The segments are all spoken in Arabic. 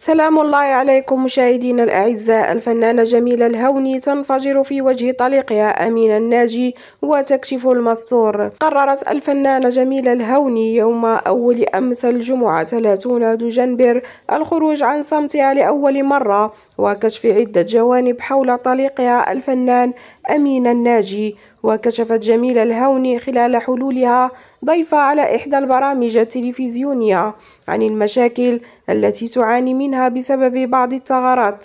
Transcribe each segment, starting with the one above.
سلام الله عليكم مشاهدينا الأعزاء. الفنانة جميلة الهوني تنفجر في وجه طليقها أمين الناجي وتكشف المستور قررت الفنانة جميلة الهوني يوم أول أمس الجمعة 30 دجنبر الخروج عن صمتها لأول مرة. وكشف عدة جوانب حول طليقها الفنان أمين الناجي وكشفت جميلة الهوني خلال حلولها ضيفة على إحدى البرامج التلفزيونية عن المشاكل التي تعاني منها بسبب بعض الثغرات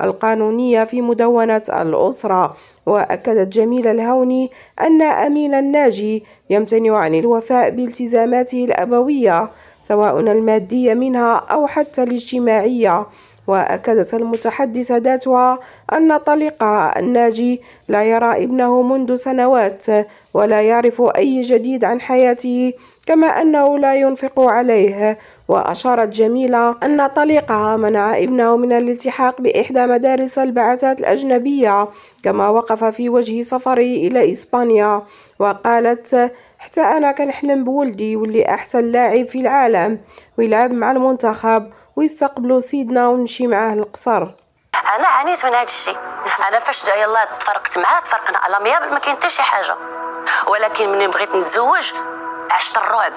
القانونية في مدونة الأسرة. وأكدت جميلة الهوني أن أمين الناجي يمتنع عن الوفاء بالتزاماته الأبوية سواء المادية منها أو حتى الاجتماعية. وأكدت المتحدثة ذاتها أن طليقها الناجي لا يرى ابنه منذ سنوات ولا يعرف أي جديد عن حياته كما أنه لا ينفق عليه. وأشارت جميلة أن طليقها منع ابنه من الالتحاق بإحدى مدارس البعثات الأجنبية كما وقف في وجه سفره إلى إسبانيا. وقالت حتى أنا كنحلم بولدي واللي أحسن لاعب في العالم ويلعب مع المنتخب ويستقبلوا سيدنا ونمشي معاه القصر أنا عانيت من هذا الشيء. أنا فاش يلاه تفرقت معاه تفرقنا على ميابل ما كاين حتى شي حاجة. ولكن ملي بغيت نتزوج عشت الرعب.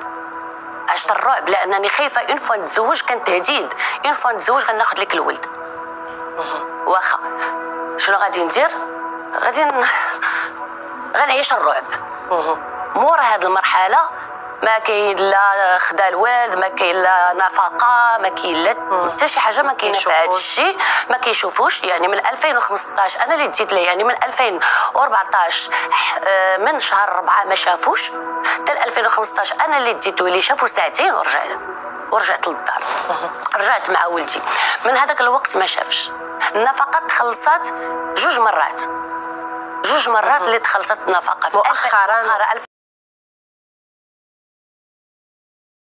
عشت الرعب لأنني خايفة une fois نتزوج كان تهديد. une fois نتزوج غناخذ لك الولد. واخا شنو غادي ندير؟ غادي. غنعيش الرعب. مور هذه المرحلة. ما كاين لا خدا الوالد ما كاين لا نفقة ما كاين لا حتى شي حاجة ما كاينة في هذا الشيء. ما كيشوفوش. يعني من 2015 أنا اللي ديت ليه يعني من 2014 آه، من شهر 4 ما شافوش. حتى 2015 أنا اللي ديتو اللي شافوا ساعتين ورجعت. ورجعت للدار. رجعت مع ولدي. من هذاك الوقت ما شافش. النفقة تخلصات جوج مرات. جوج مرات اللي تخلصت النفقة. مؤخرا.